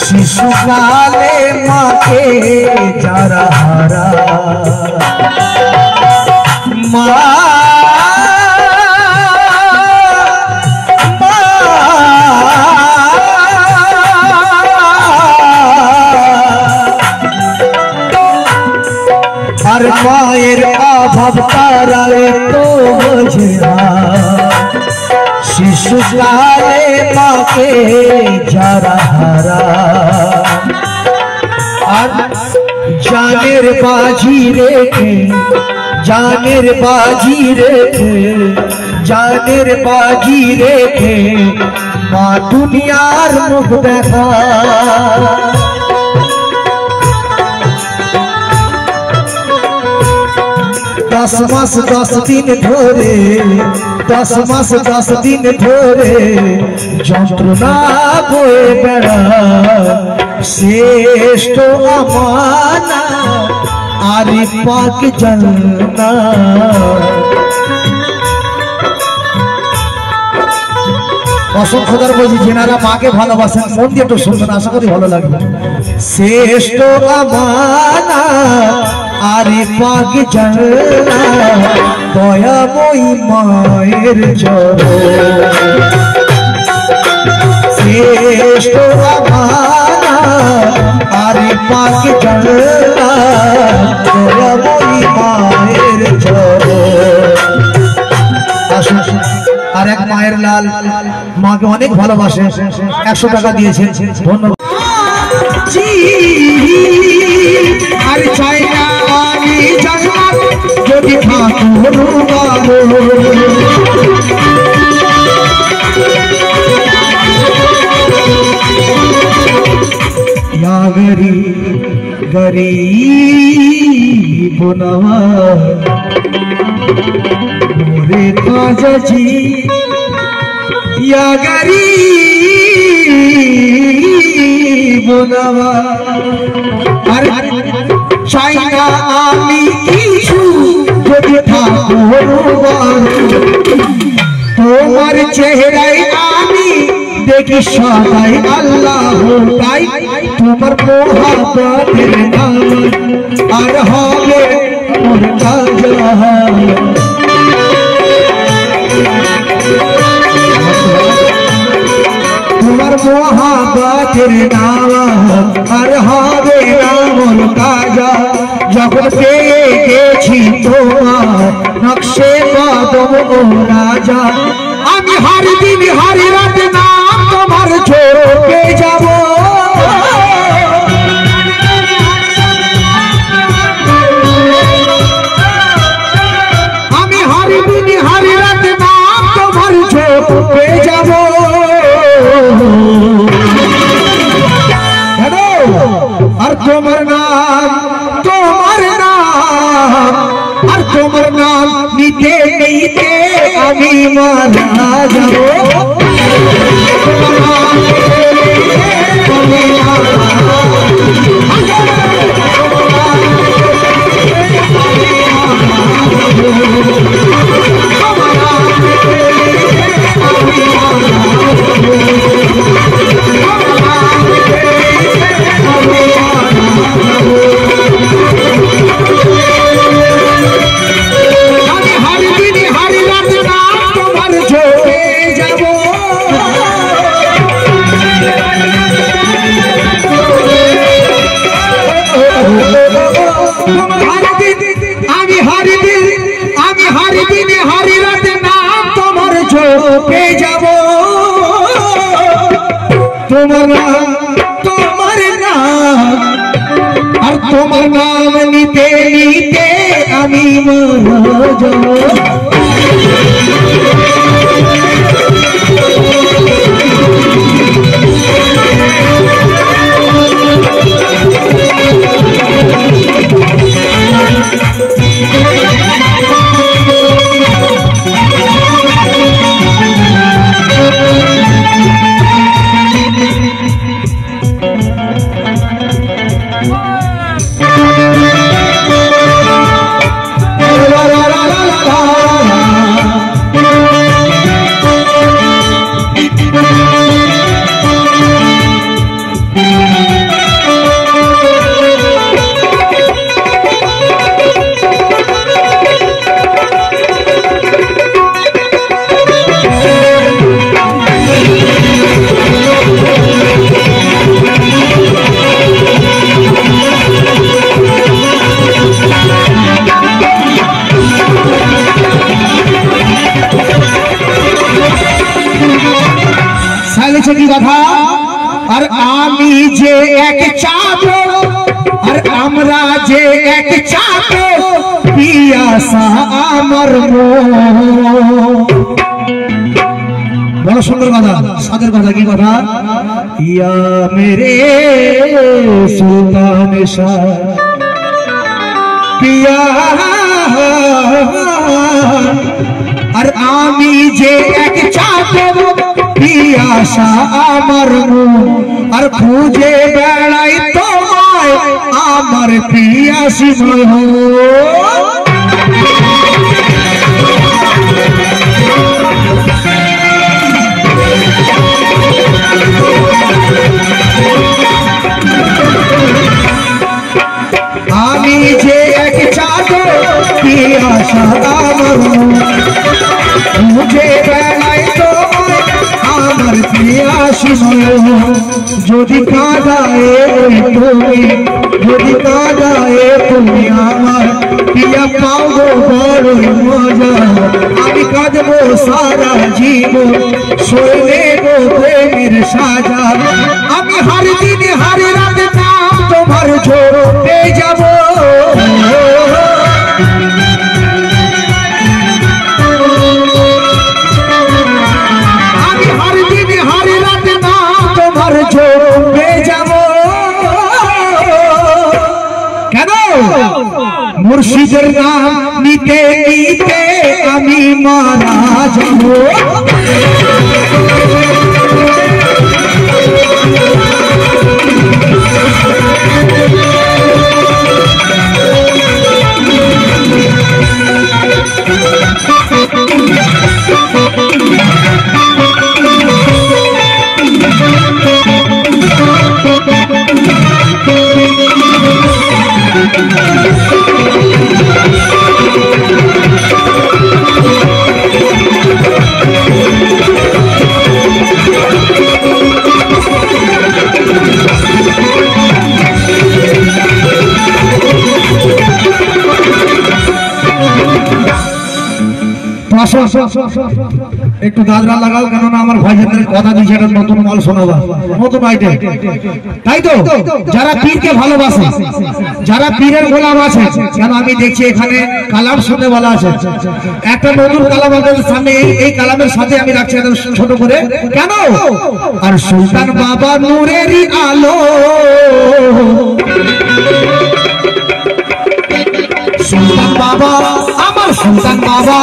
শিশুকালে মাকে যারা হারা মা আর মায়ের অভাব তারা তো বোঝে না শিশুকালে মাকে যারা হারা আর জানের বাজি রেখে জানের বাজি রেখে জানের বাজি রেখে মা দুনিয়ার মুখ দেখা দশ মাস, দশ দিন ধরে, দশ মাস, দশ দিন ধরে যন্ত্রণা বয়ে বেড়া শ্রেষ্ঠ আমানা আরে পাক জলনা অসংখ্যদার বলছি, যেনারা মাকে ভালোবাসেন, মন দিয়ে একটু শুনবেন, আশা করি ভালো লাগবে। শ্রেষ্ঠ আমানা আরে পাক জলনা দয়াময়ী মায়ের চর শ্রেষ্ঠ আমানা আরে পাক জলনা দয়াময়ী মায়ের চর আর এক মায়ের লাল মাকে অনেক ভালোবাসে। একশো টাকা দিয়েছেন ধন্যবাদ। গরিব মোরে খাজাজি ইয়া গরিব নওয়াজ আর চাই না আমি কিছু যদি তোমার চেহারায় আমি দেখি সদাই আল্লাহ, তাই তোমার মোহাম্মতের নাম আর হবে মোর কাজা তোমার মহাবাতের নাম আর হবে নামল কাজা যখন পেয়ে গেছি তোমার নকশে কদম ও রাজা আমি হারি দিন হারি রাত নাম তোমার ছোড়ে যাব নিতে আমি মারা যাব তোমার নাম যাব। তোমার আমি যে এক চাদর আর আমরা যে এক চাদর পিয়াসা আমার বড় সুন্দর কথা সাদের কথা, কি কথা? ইয়া মেরে সুলতান পিয়া আর আমি যে এক চাদর পিয়াসা আমার আর খুঁজে বেড়াই তোমায় আমার পিয়াসি আমি যে এক চাদর পিয়াসা আমার পিয়াসি যদি কাঁদায় তুমি, যদি কাঁদায় তুমি আমার, পিয়া পাবো বড়ই মজা। আমি কাঁদবো সারা জীবন শৈলে গো প্রেমের সাজা। আমি হার দিন হার রাত নাম তোমার ঝোড়ে যাব। মুর্শিদের নাম নিতে নিতে আমি মারা যাব আসো, আসো, একটু দাদরা লাগাও, কেননা আমার ভাইজানদের কথা দিয়েছে, একটা নতুন মাল শোনাবা। নতুন আইটেম। তাই তো? যারা পীরকে ভালোবাসে, যারা পীরের গোলাম আছে, কেন আমি দেখছি এখানে কালাম শুনে বলা আছে? একটা নতুন কালাম আপনাদের সামনে এই- এই কালামের সাথে আমি রাখছি একদম ছোট করে। কেন? আর সুলতান বাবা নূরেরই আলো। সুলতান বাবা আমার সন্তান বাবা।